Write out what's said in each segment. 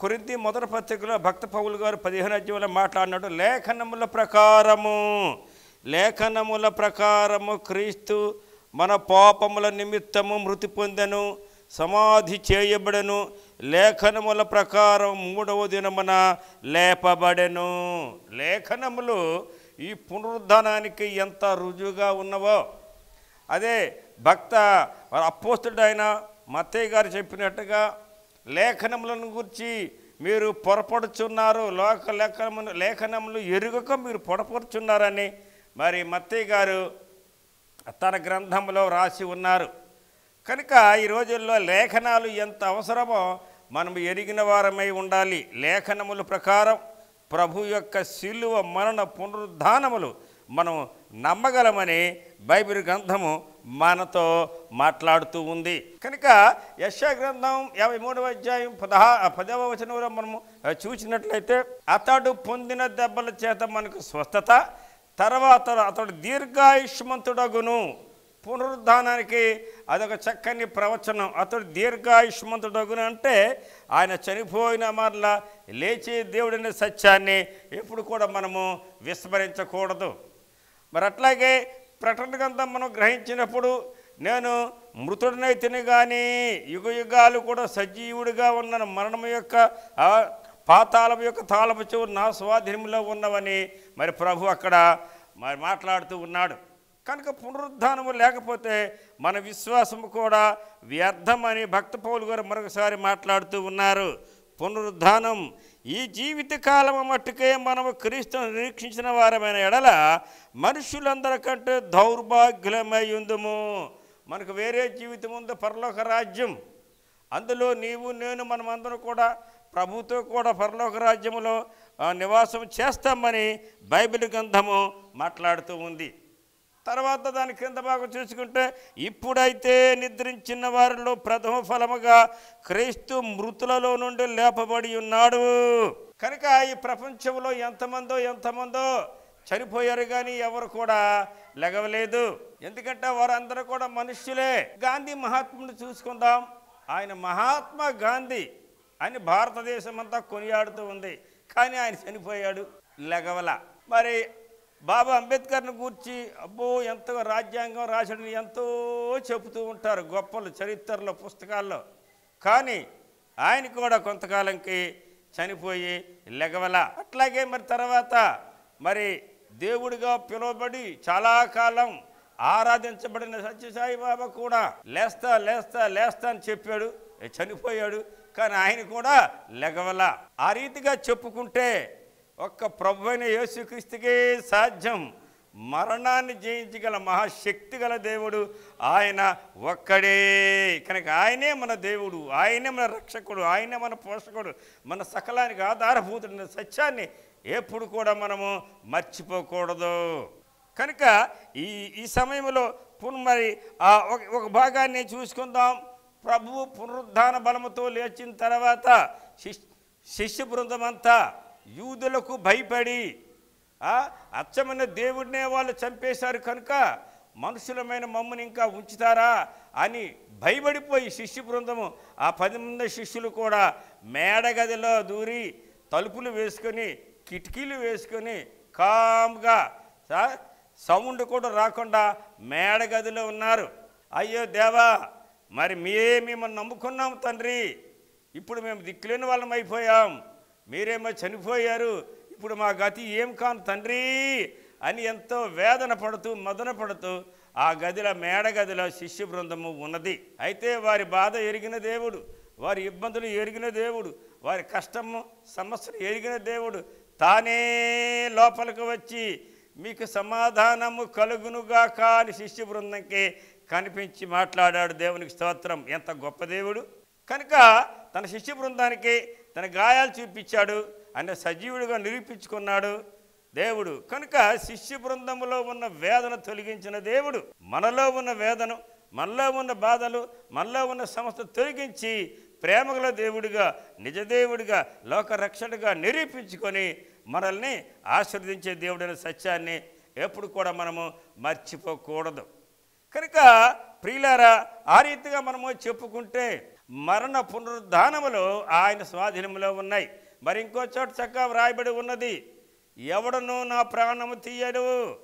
కొరింది మొదటి పత్రికలో భక్త పౌలు గారు పదిహేను అధ్యయంలో మాట్లాడినాడు లేఖనముల ప్రకారము లేఖనముల ప్రకారము క్రీస్తు మన పాపముల నిమిత్తము మృతి పొందెను సమాధి చేయబడెను. లేఖనముల ప్రకారం మూడవ దినమున లేపబడెను. లేఖనములు ఈ పునరుద్ధానానికి ఎంత రుజువుగా ఉన్నవో. అదే భక్త అపోస్తుడైన మత్తయ్య గారు చెప్పినట్టుగా లేఖనములను గురించి మీరు పొరపడుచున్నారు లోక లేఖనములు లేఖనములు ఎరుగక మీరు పొరపడుచున్నారని మరి మత్తయ్య గారు తన గ్రంథంలో రాసి ఉన్నారు. కనుక ఈ రోజుల్లో లేఖనాలు ఎంత అవసరమో మనం ఎరిగిన వారమై ఉండాలి. లేఖనముల ప్రకారం ప్రభు యొక్క శిలువ మరణ పునరుద్ధానములు మనం నమ్మగలమని బైబిల్ గ్రంథము మనతో మాట్లాడుతూ ఉంది. కనుక యశ గ్రంథం యాభై మూడవ అధ్యాయం పదహా పదవ వచనంలో మనము చూసినట్లయితే అతడు పొందిన దెబ్బల చేత మనకు స్వస్థత తర్వాత అతడు దీర్ఘాయుష్మంతుడగును. పునరుద్ధానానికి అదొక చక్కని ప్రవచనం. అతడు దీర్ఘాయుష్మంతుడగును అంటే ఆయన చనిపోయిన మరలా లేచే దేవుడనే సత్యాన్ని ఎప్పుడు కూడా మనము విస్మరించకూడదు. మరి అట్లాగే ప్రకటన గ్రంథం మనం గ్రహించినప్పుడు నేను మృతుడినైతేనే కానీ యుగ యుగాలు కూడా సజీవుడిగా ఉన్న మరణం యొక్క ఆ, పాతాళం యొక్క తాళపు చెవు నా స్వాధీనంలో ఉన్నవని మరి ప్రభు అక్కడ మరి మాట్లాడుతూ ఉన్నాడు. కనుక పునరుద్ధానము లేకపోతే మన విశ్వాసము కూడా వ్యర్థమని భక్త పౌలు గారు మరొకసారి మాట్లాడుతూ ఉన్నారు. పునరుద్ధానం ఈ జీవిత కాలము మట్టుకే మనము క్రీస్తును నిరీక్షించిన వారమైన ఎడల మనుషులందరికంటే దౌర్భాగ్యులమై ఉందము. మనకు వేరే జీవితం ఉంది పరలోక రాజ్యం. అందులో నీవు నేను మనమందరం కూడా ప్రభుతో కూడా పరలోక రాజ్యములో నివాసం చేస్తామని బైబిల్ గ్రంథము మాట్లాడుతూ ఉంది. తర్వాత దాని క్రింద భాగం చూసుకుంటే ఇప్పుడైతే నిద్రించిన వారిలో ప్రథమ ఫలముగా క్రీస్తు మృతులలో నుండి లేపబడి ఉన్నాడు. కనుక ఈ ప్రపంచంలో ఎంతమందో ఎంతమందో చనిపోయారు కానీ ఎవరు కూడా లెగవలేదు. ఎందుకంటే వారందరూ కూడా మనుష్యులే. గాంధీ మహాత్ముని చూసుకుందాం. ఆయన మహాత్మా గాంధీ అని భారతదేశం అంతా కొనియాడుతూ ఉంది. కానీ ఆయన చనిపోయాడు లెగవల. మరి బాబా అంబేద్కర్ని గూర్చి అబ్బో ఎంతో రాజ్యాంగం రాశాడని ఎంతో చెబుతూ ఉంటారు గొప్పలు చరిత్రలో పుస్తకాల్లో. కానీ ఆయన కూడా కొంతకాలంకి చనిపోయి లెగవల. అట్లాగే మరి తర్వాత మరి దేవుడిగా పిలువబడి చాలా కాలం ఆరాధించబడిన సత్యసాయి బాబా కూడా లేస్తా లేస్తా లేస్తా అని చెప్పాడు. చనిపోయాడు కానీ ఆయన కూడా లెగవల. ఆ రీతిగా చెప్పుకుంటే ఒక్క ప్రభు అయిన యేసుక్రీస్తుకే సాధ్యం. మరణాన్ని జయించగల మహాశక్తి గల దేవుడు ఆయన ఒక్కడే. కనుక ఆయనే మన దేవుడు ఆయనే మన రక్షకుడు ఆయనే మన పోషకుడు మన సకలానికి ఆధారభూతుడిన సత్యాన్ని ఎప్పుడు కూడా మనము మర్చిపోకూడదు. కనుక ఈ ఈ సమయంలో పున్ మరి ఆ ఒక ఒక భాగాన్ని చూసుకుందాం. ప్రభువు పునరుద్ధాన బలముతో లేచిన తర్వాత శిష్ శిష్య బృందం అంతా యూదులకు భయపడి అచ్చమైన దేవుడినే వాళ్ళు చంపేశారు కనుక మనుషులమైన మమ్మల్ని ఇంకా ఉంచుతారా అని భయపడిపోయి శిష్యు బృందము ఆ పది మంది శిష్యులు కూడా మేడగదిలో దూరి తలుపులు వేసుకొని కిటికీలు వేసుకొని కామ్గా సౌండ్ కూడా రాకుండా మేడగదిలో ఉన్నారు. అయ్యో దేవా మరి మేమే మిమ్మల్ని నమ్ముకున్నాం తండ్రి. ఇప్పుడు మేము దిక్కులేని వాళ్ళం అయిపోయాం. మీరేమో చనిపోయారు ఇప్పుడు మా గతి ఏం కాను తండ్రి అని ఎంతో వేదన పడుతూ మదన పడుతూ ఆ గదిలో మేడ గదిలో శిష్య బృందము ఉన్నది. అయితే వారి బాధ ఎరిగిన దేవుడు వారి ఇబ్బందులు ఎరిగిన దేవుడు వారి కష్టము సమస్యలు ఎరిగిన దేవుడు తానే లోపలికి వచ్చి మీకు సమాధానము కలుగునుగా కాని శిష్య బృందంకి కనిపించి మాట్లాడాడు దేవునికి స్తోత్రం. ఎంత గొప్ప దేవుడు. కనుక తన శిష్య బృందానికి తన గాయాలు చూపించాడు ఆయన సజీవుడిగా నిరూపించుకున్నాడు దేవుడు. కనుక శిష్య బృందంలో ఉన్న వేదన తొలగించిన దేవుడు మనలో ఉన్న వేదన మనలో ఉన్న బాధలు మనలో ఉన్న సమస్య తొలగించి ప్రేమగల దేవుడిగా నిజదేవుడిగా లోకరక్షణగా నిరూపించుకొని మనల్ని ఆశీర్వదించే దేవుడైన సత్యాన్ని ఎప్పుడు కూడా మనము మర్చిపోకూడదు. కనుక ప్రియులారా ఆ రీతిగా మనము చెప్పుకుంటే మరణ పునరుద్ధానములు ఆయన స్వాధీనంలో ఉన్నాయి. మరి ఇంకో చోట చక్కగా వ్రాయబడి ఉన్నది ఎవడను నా ప్రాణము తీయడు.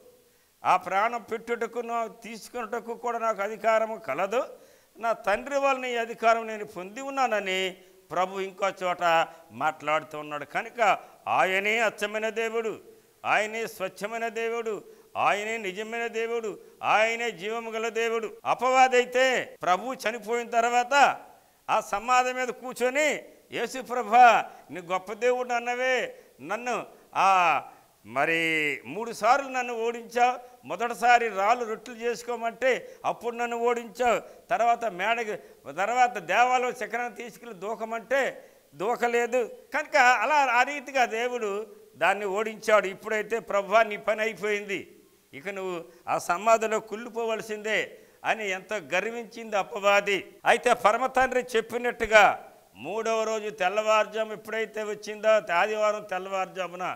ఆ ప్రాణం పెట్టుటకు నా తీసుకున్నటకు కూడా నాకు అధికారము కలదు. నా తండ్రి వాళ్ళని ఈ అధికారం నేను పొంది ఉన్నానని ప్రభు ఇంకో చోట మాట్లాడుతూ ఉన్నాడు. కనుక ఆయనే అచ్చమైన దేవుడు ఆయనే స్వచ్ఛమైన దేవుడు ఆయనే నిజమైన దేవుడు ఆయనే జీవము గల దేవుడు. అపవాదైతే ప్రభు చనిపోయిన తర్వాత ఆ సమాధి మీద కూర్చొని యేసుప్రభ నీ గొప్ప దేవుడు అన్నవే. నన్ను ఆ మరి మూడు సార్లు నన్ను ఓడించావు. మొదటిసారి రాళ్ళు రొట్టెలు చేసుకోమంటే అప్పుడు నన్ను ఓడించావు. తర్వాత మేడకి తర్వాత దేవాలయం చక్రం తీసుకెళ్ళి దూకమంటే దూకలేదు. కనుక అలా ఆ రీతిగా దేవుడు దాన్ని ఓడించాడు. ఇప్పుడైతే ప్రభా నీ పని అయిపోయింది. ఇక నువ్వు ఆ సమాధిలో కుళ్ళిపోవలసిందే. అని ఎంతో గర్వించింది అపవాది. అయితే పరమ తండ్రి చెప్పినట్టుగా మూడవ రోజు తెల్లవారుజాము ఎప్పుడైతే వచ్చిందో ఆదివారం తెల్లవారుజామున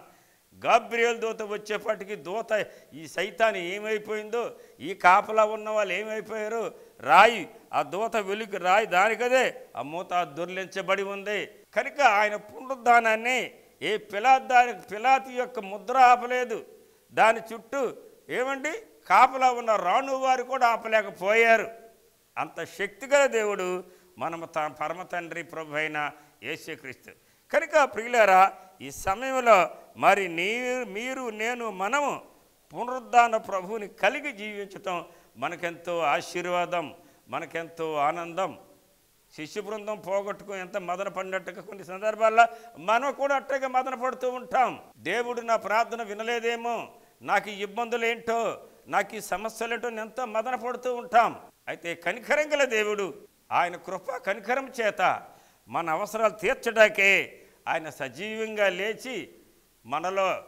గాబ్రియల్ దూత వచ్చేపటికి దూత ఈ సైతాన్ని ఏమైపోయిందో ఈ కాపలా ఉన్న వాళ్ళు ఏమైపోయారు? రాయి ఆ దూత వెలుగు రాయి దానికదే ఆ మూత దొర్లించబడి ఉంది. కనుక ఆయన పునరుద్ధానాన్ని ఏ పిలా దాని పిలాతి యొక్క ముద్ర ఆపలేదు. దాని చుట్టూ ఏమండి? కాపలా ఉన్న రాణు వారు కూడా ఆపలేకపోయారు. అంత శక్తిగల దేవుడు మనము త పరమ తండ్రి ప్రభు అయిన యేసుక్రీస్తు. కనుక ప్రియులారా ఈ సమయంలో మరి నీ మీరు నేను మనము పునరుద్ధాన ప్రభువుని కలిగి జీవించటం మనకెంతో ఆశీర్వాదం మనకెంతో ఆనందం. శిష్యు బృందం పోగొట్టుకు ఎంత మదన పడినట్టుగా కొన్ని సందర్భాల్లో మనం కూడా అట్టగా మదన పడుతూ ఉంటాం. దేవుడు నా ప్రార్థన వినలేదేమో నాకు ఇబ్బందులు ఏంటో నాకు ఈ సమస్యలు ఏంటో ఎంతో మదన పడుతూ ఉంటాం. అయితే కనికరం గల దేవుడు ఆయన కృప కనికరం చేత మన అవసరాలు తీర్చడాకే ఆయన సజీవంగా లేచి మనలో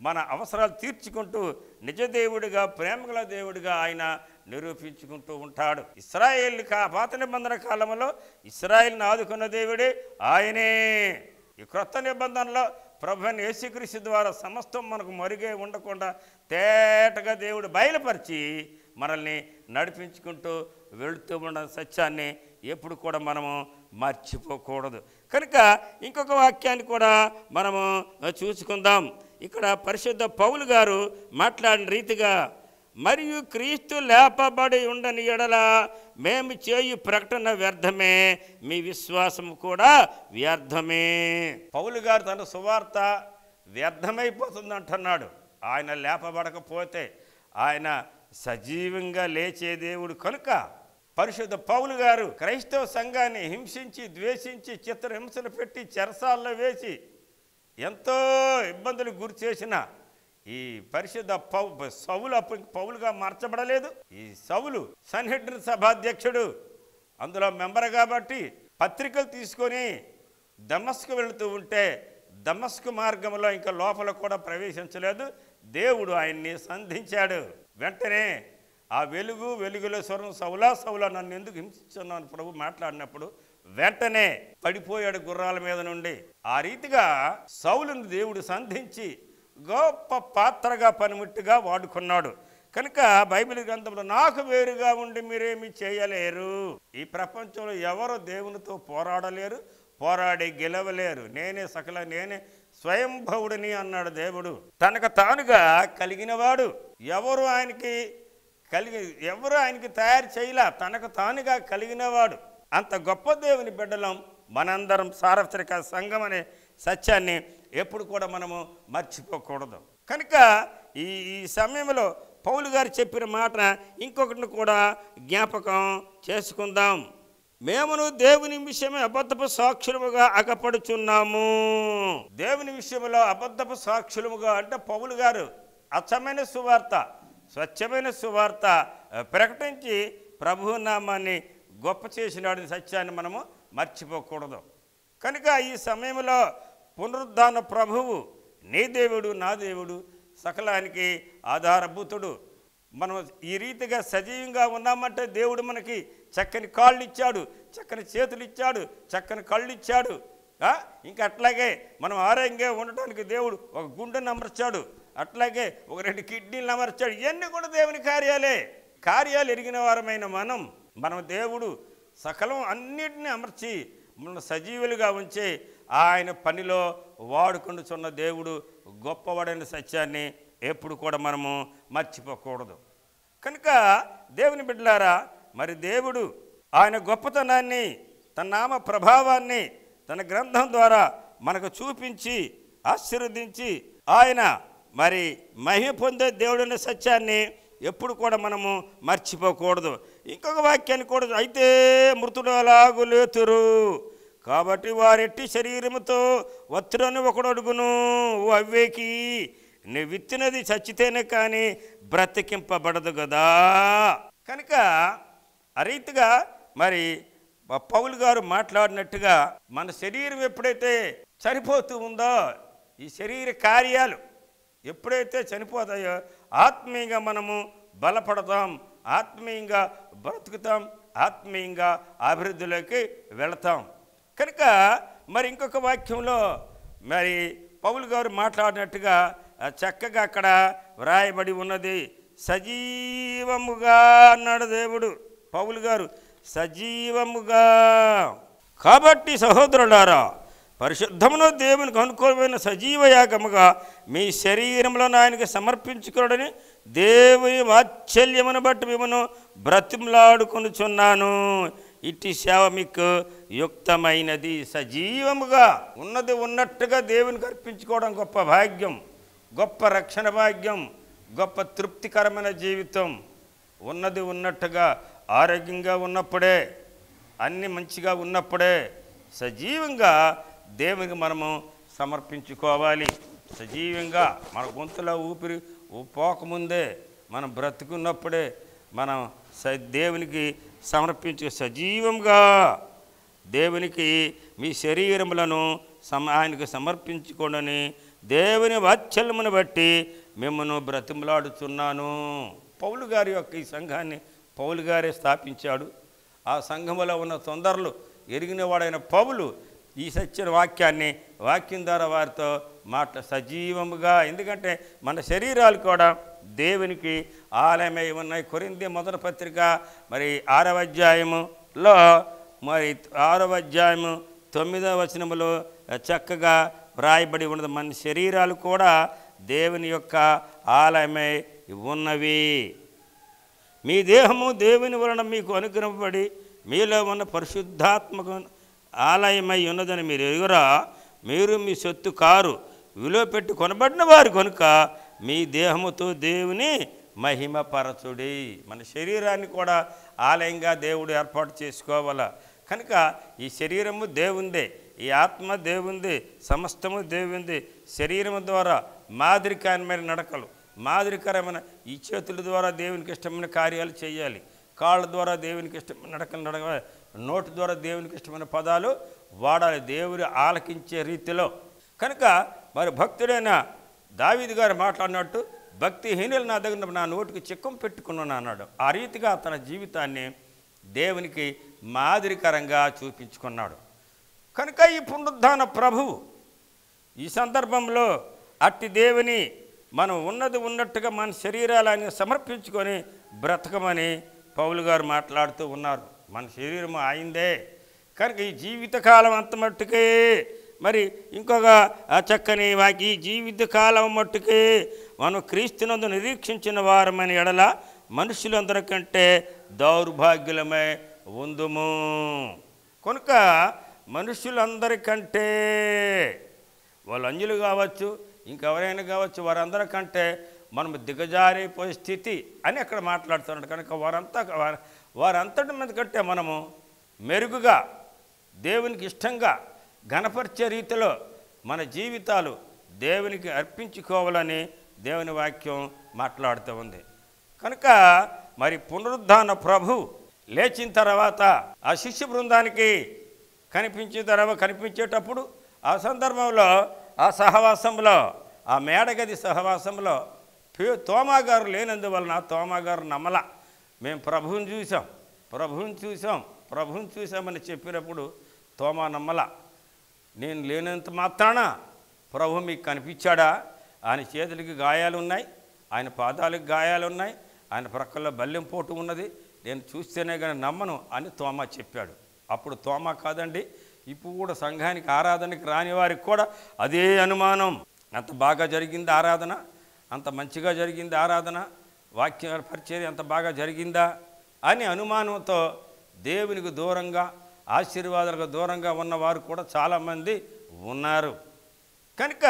మన అవసరాలు తీర్చుకుంటూ నిజదేవుడిగా ప్రేమగల దేవుడిగా ఆయన నిరూపించుకుంటూ ఉంటాడు. ఇస్రాయేల్ కా పాత నిబంధన కాలంలో ఇస్రాయేల్ని ఆదుకున్న దేవుడే ఆయనే. ఈ క్రొత్త నిబంధనలో ప్రభుని యేసుక్రీస్తు ద్వారా సమస్తం మనకు మరుగే ఉండకుండా తేటగా దేవుడు బయలుపరిచి మనల్ని నడిపించుకుంటూ వెళుతూ ఉన్న సత్యాన్ని ఎప్పుడు కూడా మనము మర్చిపోకూడదు. కనుక ఇంకొక వాక్యాన్ని కూడా మనము చూసుకుందాం. ఇక్కడ పరిశుద్ధ పౌలు గారు మాట్లాడిన రీతిగా మరియు క్రీస్తు లేపబడి ఉండని ఎడల మేము చేయు ప్రకటన వ్యర్థమే. మీ విశ్వాసం కూడా వ్యర్థమే. పౌలు గారు తన సువార్త వ్యర్థమైపోతుంది అంటున్నాడు ఆయన లేపబడకపోతే ఆయన సజీవంగా లేచే దేవుడు కనుక పరిశుద్ధ పౌలు గారు క్రైస్తవ సంఘాన్ని హింసించి ద్వేషించి చిత్రహింసలు పెట్టి చెరసాల్లో వేసి ఎంతో ఇబ్బందులు గురి చేసిన ఈ పరిశుద్ధ పౌ సౌలు పౌలుగా మార్చబడలేదు. ఈ సవులు సన్హెడ్రిన్ సభాధ్యక్షుడు. అందులో మెంబర్ కాబట్టి పత్రికలు తీసుకొని దమస్కు వెళుతూ ఉంటే దమస్కు మార్గంలో ఇంకా లోపల కూడా ప్రవేశించలేదు. దేవుడు ఆయన్ని సంధించాడు. వెంటనే ఆ వెలుగు వెలుగులో స్వరం సౌలా సౌలా నన్ను ఎందుకు హింసించున్నాను ప్రభు మాట్లాడినప్పుడు వెంటనే పడిపోయాడు గుర్రాల మీద నుండి. ఆ రీతిగా సౌలును దేవుడు సంధించి గొప్ప పాత్రగా పనిముట్టుగా వాడుకున్నాడు. కనుక బైబిల్ గ్రంథంలో నాకు వేరుగా ఉండి మీరేమి చేయలేరు. ఈ ప్రపంచంలో ఎవరు దేవునితో పోరాడలేరు పోరాడి గెలవలేరు. నేనే సకల నేనే స్వయంభవుడిని అన్నాడు దేవుడు. తనకు తానుగా కలిగినవాడు. ఎవరు ఆయనకి కలిగి ఎవరు ఆయనకి తయారు చేయలా తనకు తానుగా కలిగినవాడు. అంత గొప్ప దేవుని బిడ్డలం మనందరం సార్వత్రిక సంఘం అనే సత్యాన్ని ఎప్పుడు కూడా మనము మర్చిపోకూడదు. కనుక ఈ ఈ సమయంలో పౌలు గారు చెప్పిన మాట ఇంకొకటిని కూడా జ్ఞాపకం చేసుకుందాం. మేమును దేవుని విషయమే అబద్ధపు సాక్షులముగా అగపడుచున్నాము. దేవుని విషయంలో అబద్ధపు సాక్షులముగా అంటే పౌలు గారు అచ్చమైన సువార్త స్వచ్ఛమైన సువార్త ప్రకటించి ప్రభు నామాన్ని గొప్ప చేసినాడు సత్యాన్ని మనము మర్చిపోకూడదు. కనుక ఈ సమయంలో పునరుద్ధాన ప్రభువు నీ దేవుడు నా దేవుడు సకలానికి ఆధారభూతుడు. మనం ఈ రీతిగా సజీవంగా ఉన్నామంటే దేవుడు మనకి చక్కని కాళ్ళు ఇచ్చాడు చక్కని చేతులు ఇచ్చాడు చక్కని కళ్ళు ఇచ్చాడు ఇంకా అట్లాగే మనం ఆరోగ్యంగా ఉండటానికి దేవుడు ఒక గుండెను అమర్చాడు అట్లాగే ఒక రెండు కిడ్నీలు అమర్చాడు. ఇవన్నీ కూడా దేవుని కార్యాలే. కార్యాలు ఎరిగిన వారమైన మనం మనం దేవుడు సకలం అన్నిటినీ అమర్చి మనం సజీవులుగా ఉంచే ఆయన పనిలో వాడుకుంటున్న దేవుడు గొప్పవాడైన సత్యాన్ని ఎప్పుడు కూడా మనము మర్చిపోకూడదు. కనుక దేవుని బిడ్డలారా మరి దేవుడు ఆయన గొప్పతనాన్ని తన నామ ప్రభావాన్ని తన గ్రంథం ద్వారా మనకు చూపించి ఆశీర్వదించి ఆయన మరి మహిమ పొందే దేవుడైన సత్యాన్ని ఎప్పుడు కూడా మనము మర్చిపోకూడదు. ఇంకొక వాక్యాన్ని కూడా అయితే మృతుడు అలాగు లేతురు? కాబట్టి వారెట్టి శరీరముతో వత్తురని ఒకడు అడుగును ఓ అవ్వేకి నీ విత్తినది చచ్చితేనే కానీ బ్రతికింపబడదు కదా కనుక ఆ రీతిగా మరి పౌలు గారు మాట్లాడినట్టుగా మన శరీరం ఎప్పుడైతే చనిపోతూ ఉందో ఈ శరీర కార్యాలు ఎప్పుడైతే చనిపోతాయో ఆత్మీయంగా మనము బలపడతాం ఆత్మీయంగా బ్రతుకుతాం ఆత్మీయంగా అభివృద్ధిలోకి వెళతాం. కనుక మరి ఇంకొక వాక్యంలో మరి పౌలు గారు మాట్లాడినట్టుగా చక్కగా అక్కడ వ్రాయబడి ఉన్నది సజీవముగా అన్నాడు దేవుడు పౌలు గారు సజీవముగా కాబట్టి సహోదరులారా పరిశుద్ధమును దేవునికి అనుకూలమైన సజీవ యాగముగా మీ శరీరంలో ఆయనకి సమర్పించుకోడని దేవుని వాత్సల్యమును బట్టి మిమ్మను బ్రతిమలాడుకొనుచున్నాను. ఇట్టి సేవ మీకు యుక్తమైనది సజీవముగా ఉన్నది ఉన్నట్టుగా దేవునికి అర్పించుకోవడం గొప్ప భాగ్యం గొప్ప రక్షణ భాగ్యం గొప్ప తృప్తికరమైన జీవితం. ఉన్నది ఉన్నట్టుగా ఆరోగ్యంగా ఉన్నప్పుడే అన్ని మంచిగా ఉన్నప్పుడే సజీవంగా దేవునికి మనము సమర్పించుకోవాలి. సజీవంగా మన గొంతులో ఊపిరి పోకముందే మనం బ్రతుకున్నప్పుడే మనం దేవునికి సమర్పించు సజీవంగా. దేవునికి మీ శరీరములను సమ ఆయనకు సమర్పించుకోండి దేవుని వాత్సల్యమును బట్టి మిమ్మల్ని బ్రతిమలాడుతున్నాను పౌలు గారి యొక్క ఈ సంఘాన్ని పౌలు గారే స్థాపించాడు. ఆ సంఘములో ఉన్న తొందరలు ఎరిగినవాడైన పౌలు ఈ సత్యన వాక్యాన్ని వాక్యం ద్వారా వారితో మాట సజీవముగా ఎందుకంటే మన శరీరాలు కూడా దేవునికి ఆలయమై ఉన్నాయి కొరింది మొదటి పత్రిక మరి ఆరవ అధ్యాయములో మరి ఆరవ అధ్యాయము తొమ్మిదవ వచనములో చక్కగా వ్రాయబడి ఉన్నది. మన శరీరాలు కూడా దేవుని యొక్క ఆలయమై ఉన్నవి. మీ దేహము దేవుని వలన మీకు అనుగ్రహపడి మీలో ఉన్న పరిశుద్ధాత్మక ఆలయమై ఉన్నదని మీరు ఎరుగురా? మీరు మీ సొత్తు కారు విలువ పెట్టి కొనబడిన వారు కనుక మీ దేహముతో దేవుని మహిమపరచుడి. మన శరీరాన్ని కూడా ఆలయంగా దేవుడు ఏర్పాటు చేసుకోవాల? కనుక ఈ శరీరము దేవుందే ఈ ఆత్మ దేవుంది సమస్తము దేవుంది. శరీరము ద్వారా మాదిరికరమైన నడకలు మాదిరికరమైన ఈ చేతుల ద్వారా దేవునికి ఇష్టమైన కార్యాలు చేయాలి. కాళ్ళ ద్వారా దేవునికి ఇష్టమైన నడకలు నడక నోటి ద్వారా దేవునికి ఇష్టమైన పదాలు వాడాలి. దేవుడు ఆలకించే రీతిలో. కనుక మరి భక్తుడైన దావీది గారు మాట్లాడినట్టు భక్తిహీనులు నా దగ్గర నా నోటికి చిక్కం పెట్టుకున్నాను అన్నాడు. ఆ రీతిగా తన జీవితాన్ని దేవునికి మాదిరికరంగా చూపించుకున్నాడు. కనుక ఈ పునరుద్ధాన ప్రభువు ఈ సందర్భంలో అట్టి దేవుని మనం ఉన్నది ఉన్నట్టుగా మన శరీరాలని సమర్పించుకొని బ్రతకమని పౌలు గారు మాట్లాడుతూ ఉన్నారు. మన శరీరం ఆయిందే. కనుక ఈ జీవితకాలం అంత మట్టుకే మరి ఇంకొక ఆ చక్కని వాకి జీవితకాలం మట్టుకే మనం క్రీస్తునందు నిరీక్షించిన వారమైన ఎడల మనుషులందరికంటే దౌర్భాగ్యులమై ఉందుము. కనుక మనుషులందరికంటే వాళ్ళు అంజులు కావచ్చు ఇంకెవరైనా కావచ్చు వారందరికంటే మనం దిగజారిపోయే స్థితి అని అక్కడ మాట్లాడుతున్నాడు. కనుక వారంతా వారి వారంతటి మీద కంటే మనము మెరుగుగా దేవునికి ఇష్టంగా ఘనపరిచే రీతిలో మన జీవితాలు దేవునికి అర్పించుకోవాలని దేవుని వాక్యం మాట్లాడుతూ ఉంది. కనుక మరి పునరుద్ధాన ప్రభు లేచిన తర్వాత ఆ శిష్య బృందానికి కనిపించిన తర్వాత కనిపించేటప్పుడు ఆ సందర్భంలో ఆ సహవాసంలో ఆ మేడగది సహవాసంలో తోమాగారు తోమా గారు లేనందువలన తోమా గారు నమ్మల. మేము ప్రభువుని చూసాం ప్రభువుని చూసాం ప్రభువుని చూసామని చెప్పినప్పుడు తోమా నమ్మల. నేను లేనంత మాత్రాన ప్రభు మీకు కనిపించాడా? ఆయన చేతులకి గాయాలు ఉన్నాయి ఆయన పాదాలకు గాయాలు ఉన్నాయి ఆయన ప్రక్కల్లో బల్లెం పోటు ఉన్నది. నేను చూస్తేనే కానీ నమ్మను అని తోమా చెప్పాడు. అప్పుడు తోమా కాదండి ఇప్పుడు కూడా సంఘానికి ఆరాధనకి రాని వారికి కూడా అదే అనుమానం. అంత బాగా జరిగింది ఆరాధన అంత మంచిగా జరిగింది ఆరాధన వాక్య పరిచయం అంత బాగా జరిగిందా అని అనుమానంతో దేవునికి దూరంగా ఆశీర్వాదాలకు దూరంగా ఉన్నవారు కూడా చాలామంది ఉన్నారు. కనుక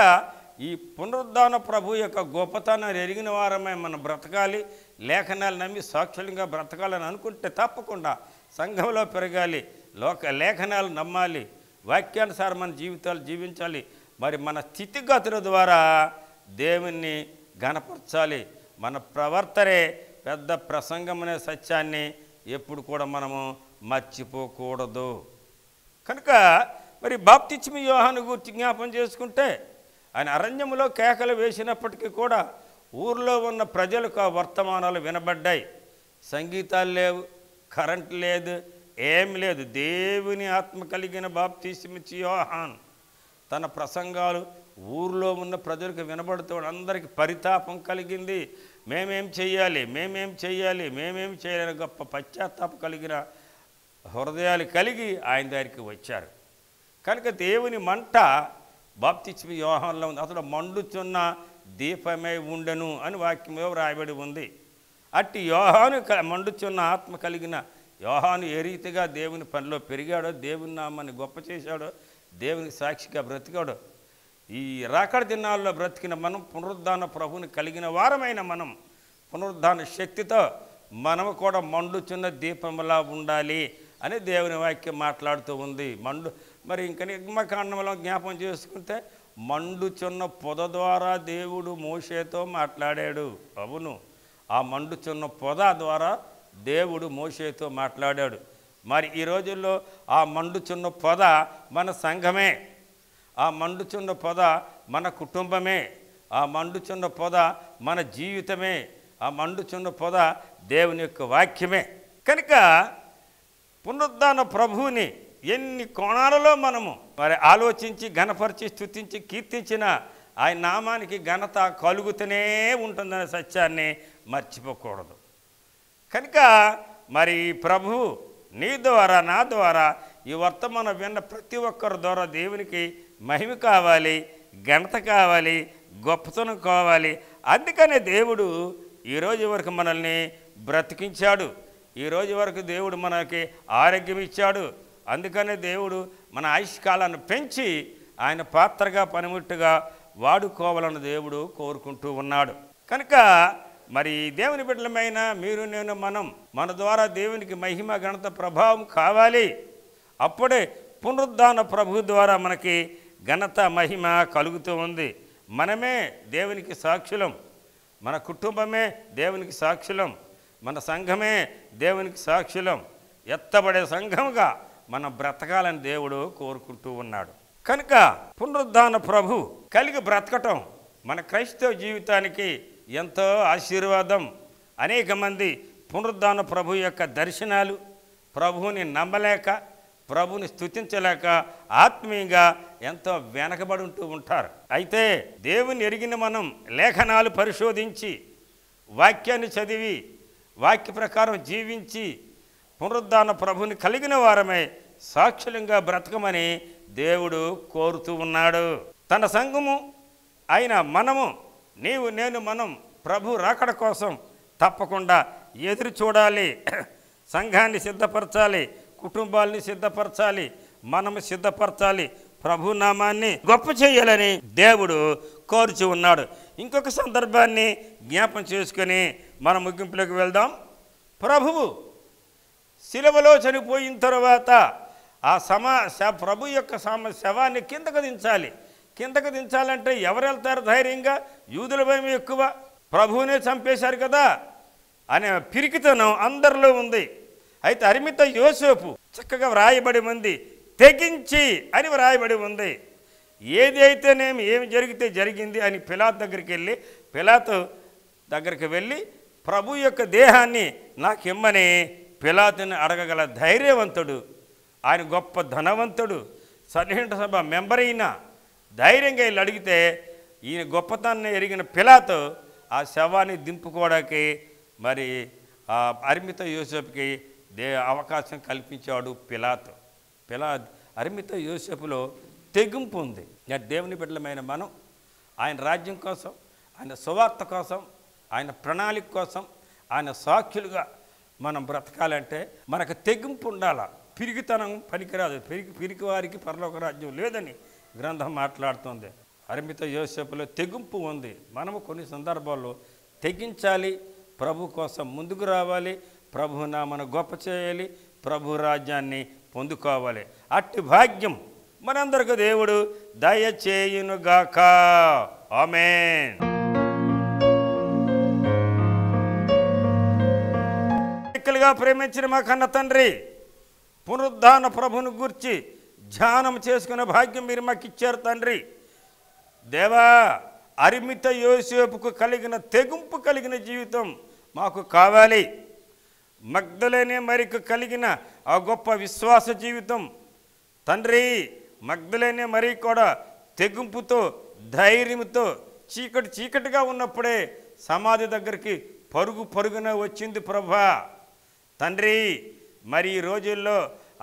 ఈ పునరుద్ధాన ప్రభు యొక్క గొప్పతనాన్ని ఎరిగిన వారమే మనం బ్రతకాలి లేఖనాలు నమ్మి సాక్షులంగా బ్రతకాలని అనుకుంటే తప్పకుండా సంఘంలో పెరగాలి లోక లేఖనాలు నమ్మాలి వాక్యానుసారం మన జీవితాలు జీవించాలి. మరి మన స్థితిగతుల ద్వారా దేవుణ్ణి గణపరచాలి మన ప్రవర్తనే పెద్ద ప్రసంగం అనే సత్యాన్ని ఎప్పుడు కూడా మనము మర్చిపోకూడదు. కనుక మరి బాప్తిచ్మి యోహాను గురించి జ్ఞాపం చేసుకుంటే ఆయన అరణ్యములో కేకలు వేసినప్పటికీ కూడా ఊర్లో ఉన్న ప్రజలకు ఆ వర్తమానాలు వినబడ్డాయి. సంగీతాలు లేవు కరెంట్ లేదు ఏం లేదు. దేవుని ఆత్మ కలిగిన బాప్తిస్మిచ్చి యోహాన్. తన ప్రసంగాలు ఊర్లో ఉన్న ప్రజలకు వినబడుతూ అందరికీ పరితాపం కలిగింది. మేమేం చెయ్యాలి? మేమేం చెయ్యాలి? మేమేం చేయాలని గొప్ప పశ్చాత్తాపం కలిగిన హృదయాలు కలిగి ఆయన దగ్గరికి వచ్చారు. కనుక దేవుని మంట బాప్తిచ్మి యోహంలో ఉంది. అతడు మండుచున్న దీపమై ఉండెను అని వాక్యంలో వ్రాయబడి ఉంది. అట్టి యోహాను క- మండుచున్న ఆత్మ కలిగిన యోహాను ఏ రీతిగా దేవుని పనిలో పెరిగాడో దేవుని నామాన్ని గొప్ప చేశాడో దేవునికి సాక్షిగా బ్రతికాడో ఈ రాకడ దినాల్లో బ్రతికిన మనం పునరుద్ధాన ప్రభుని కలిగిన వారమైన మనం పునరుద్ధాన శక్తితో మనం కూడా మండుచున్న దీపంలా ఉండాలి అని దేవుని వాక్యం మాట్లాడుతూ ఉంది. మండు మరి ఇంక నిగ్మకాండంలో జ్ఞాపం చేసుకుంటే మండుచున్న పొద ద్వారా దేవుడు మోషేతో మాట్లాడాడు అవును ఆ మండుచున్న పొద ద్వారా దేవుడు మోషేతో మాట్లాడాడు. మరి ఈ రోజుల్లో ఆ మండుచున్న పొద మన సంఘమే. ఆ మండుచున్న పొద మన కుటుంబమే. ఆ మండుచున్న పొద మన జీవితమే. ఆ మండుచున్న పొద దేవుని యొక్క వాక్యమే. కనుక పునరుద్ధాన ప్రభువుని ఎన్ని కోణాలలో మనము మరి ఆలోచించి ఘనపరిచి స్థుతించి కీర్తించిన ఆయన నామానికి ఘనత కలుగుతూనే ఉంటుందనే సత్యాన్ని మర్చిపోకూడదు. కనుక మరి ప్రభు నీ ద్వారా నా ద్వారా ఈ వర్తమానం విన్న ప్రతి ఒక్కరి ద్వారా దేవునికి మహిమ కావాలి ఘనత కావాలి గొప్పతనం కావాలి. అందుకనే దేవుడు ఈరోజు వరకు మనల్ని బ్రతికించాడు. ఈరోజు వరకు దేవుడు మనకి ఆరోగ్యం ఇచ్చాడు. అందుకనే దేవుడు మన ఆయుష్కాలాన్ని పెంచి ఆయన పాత్రగా పనిముట్టుగా వాడుకోవాలని దేవుడు కోరుకుంటూ ఉన్నాడు. కనుక మరి దేవుని బిడ్డలమైన మీరు నేను మనం మన ద్వారా దేవునికి మహిమ ఘనత ప్రభావం కావాలి. అప్పుడే పునరుద్ధాన ప్రభు ద్వారా మనకి ఘనత మహిమ కలుగుతూ ఉంది. మనమే దేవునికి సాక్షులం. మన కుటుంబమే దేవునికి సాక్షులం. మన సంఘమే దేవునికి సాక్షులం. ఎత్తబడే సంఘముగా మనం బ్రతకాలని దేవుడు కోరుకుంటూ ఉన్నాడు. కనుక పునరుద్ధాన ప్రభు కలిగి బ్రతకటం మన క్రైస్తవ జీవితానికి ఎంతో ఆశీర్వాదం. అనేక మంది పునరుద్ధాన ప్రభు యొక్క దర్శనాలు ప్రభువుని నమ్మలేక ప్రభుని స్థుతించలేక ఆత్మీయంగా ఎంతో వెనకబడి ఉంటూ ఉంటారు. అయితే దేవుని ఎరిగిన మనం లేఖనాలు పరిశోధించి వాక్యాన్ని చదివి వాక్య ప్రకారం జీవించి పునరుద్ధాన ప్రభుని కలిగిన వారమే సాక్షులంగా బ్రతకమని దేవుడు కోరుతూ ఉన్నాడు. తన సంఘము అయిన మనము నీవు నేను మనం ప్రభు రాకడ కోసం తప్పకుండా ఎదురు చూడాలి. సంఘాన్ని సిద్ధపరచాలి కుటుంబాల్ని సిద్ధపరచాలి మనము సిద్ధపరచాలి ప్రభు నామాన్ని గొప్ప చేయాలని దేవుడు కోరుచు ఉన్నాడు. ఇంకొక సందర్భాన్ని జ్ఞాపం చేసుకొని మన ముగింపులోకి వెళ్దాం. ప్రభువు శిలవలో చనిపోయిన తర్వాత ఆ సమా శ- ప్రభు యొక్క సమ శవాన్ని కిందకు దించాలి. కిందకు దించాలంటే ఎవరు వెళ్తారు ధైర్యంగా? యూదుల భయం ఎక్కువ. ప్రభువునే చంపేశారు కదా అనే పిరికితనం అందరిలో ఉంది. అయితే అరిమిత యోసేపు చక్కగా వ్రాయబడి ఉంది. తెగించి అని వ్రాయబడి ఉంది. ఏది అయితేనేమి ఏమి జరిగితే జరిగింది అని పిలాత్ దగ్గరికి వెళ్ళి పిలాత్ దగ్గరికి వెళ్ళి ప్రభు యొక్క దేహాన్ని నాకు ఇమ్మని పిలాతుని అడగగల ధైర్యవంతుడు ఆయన గొప్ప ధనవంతుడు సన్నిహిత సభ మెంబర్ అయినా ధైర్యంగా వీళ్ళు అడిగితే ఈయన గొప్పతనాన్ని ఎరిగిన పిలాతో ఆ శవాన్ని దింపుకోవడానికి మరి ఆ అరిమిత దే అవకాశం కల్పించాడు పిలాతో. పిలా అరిమిత యూసెఫ్లో తెగింపు ఉంది. దేవుని బిడ్డలమైన మనం ఆయన రాజ్యం కోసం ఆయన సువార్త కోసం ఆయన ప్రణాళిక కోసం ఆయన సాక్షులుగా మనం బ్రతకాలంటే మనకు తెగింపు ఉండాలా? పిరికితనం పనికిరాదు. పిరికి పిరికి వారికి పరలోక రాజ్యం లేదని గ్రంథం మాట్లాడుతుంది. అరిమిత యోసేపులో తెగింపు ఉంది. మనము కొన్ని సందర్భాల్లో తెగించాలి ప్రభు కోసం ముందుకు రావాలి ప్రభు నామను గొప్ప చేయాలి ప్రభు రాజ్యాన్ని పొందుకోవాలి. అట్టి భాగ్యం మనందరికీ దేవుడు దయచేయునుగాక. ఆమేన్. ప్రేమించిన మా కన్న తండ్రి పునరుద్ధాన ప్రభును గూర్చి ధ్యానం చేసుకునే భాగ్యం మీరు మాకు ఇచ్చారు తండ్రి. దేవా అరిమిత యోసేపుకు కలిగిన తెగింపు కలిగిన జీవితం మాకు కావాలి. మగ్ధులనే మరికి కలిగిన ఆ గొప్ప విశ్వాస జీవితం. తండ్రి మగ్ధులనే మరి కూడా తెగింపుతో ధైర్యంతో చీకటి చీకటిగా ఉన్నప్పుడే సమాధి దగ్గరికి పరుగు పరుగున వచ్చింది ప్రభా. తండ్రి మరి ఈ రోజుల్లో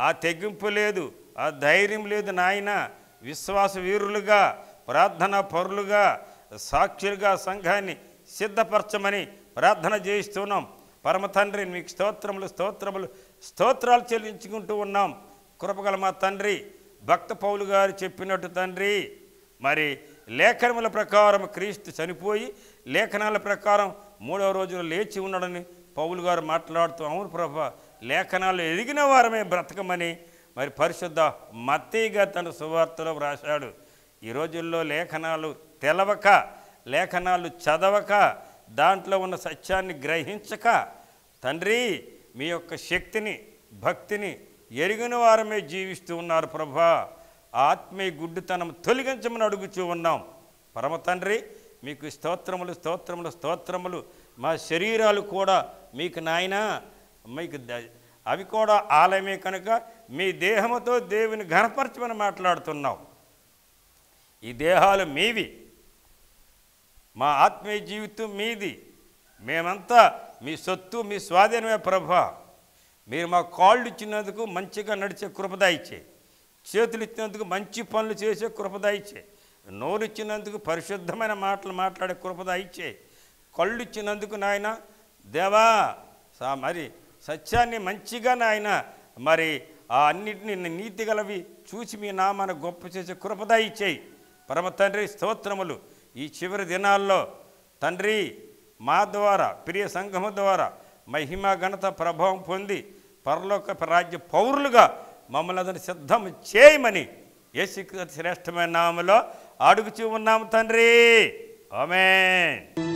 ఆ తెగింపు లేదు ఆ ధైర్యం లేదు నాయన. విశ్వాస వీరులుగా ప్రార్థన పరులుగా సాక్షులుగా సంఘాన్ని సిద్ధపరచమని ప్రార్థన చేయిస్తున్నాం. పరమ తండ్రి మీకు స్తోత్రములు స్తోత్రములు స్తోత్రాలు చెల్లించుకుంటూ ఉన్నాం. కృపగల మా తండ్రి భక్త పౌలు గారు చెప్పినట్టు తండ్రి మరి లేఖనముల ప్రకారం క్రీస్తు చనిపోయి లేఖనాల ప్రకారం మూడవ రోజులు లేచి ఉన్నాడని పౌలు గారు మాట్లాడుతూ అవును ప్రభ లేఖనాలు ఎదిగిన వారమే బ్రతకమని మరి పరిశుద్ధ మత్తయ్యగా తన సువార్తలో వ్రాశాడు. ఈ రోజుల్లో లేఖనాలు తెలవక లేఖనాలు చదవక దాంట్లో ఉన్న సత్యాన్ని గ్రహించక తండ్రి మీ యొక్క శక్తిని భక్తిని ఎరిగిన వారమే జీవిస్తూ ఉన్నారు ప్రభా. ఆత్మీయ గుడ్డుతనం తొలగించమని అడుగుచూ ఉన్నాం. పరమ తండ్రి మీకు స్తోత్రములు స్తోత్రములు స్తోత్రములు మా శరీరాలు కూడా మీకు నాయన. మీకు అవి కూడా ఆలయమే కనుక మీ దేహముతో దేవుని ఘనపరచమని మాట్లాడుతున్నాం. ఈ దేహాలు మీవి. మా ఆత్మీయ జీవితం మీది. మేమంతా మీ సొత్తు మీ స్వాధీనమే ప్రభా. మీరు మా కాళ్ళు ఇచ్చినందుకు మంచిగా నడిచే కృపదాయిచ్చే చేతులు ఇచ్చినందుకు మంచి పనులు చేసే కృపదాయిచ్చే నోరు ఇచ్చినందుకు పరిశుద్ధమైన మాటలు మాట్లాడే కృపదాయిచ్చే కళ్ళు ఇచ్చినందుకు నాయన దేవా సా మరి సత్యాన్ని మంచిగా నాయన మరి ఆ అన్నిటిని నీతి గలవి చూసి మీ నామాన గొప్ప చేసే కృపదా ఇచ్చేయి. పరమ తండ్రి స్తోత్రములు. ఈ చివరి దినాల్లో తండ్రి మా ద్వారా ప్రియ సంఘము ద్వారా మహిమ ఘనత ప్రభావం పొంది పరలోక రాజ్య పౌరులుగా మమ్మల్ని అతను సిద్ధం చేయమని యేసు శ్రేష్టమైన నామలో అడుగుచూ ఉన్నాము తండ్రి. ఆమేన్.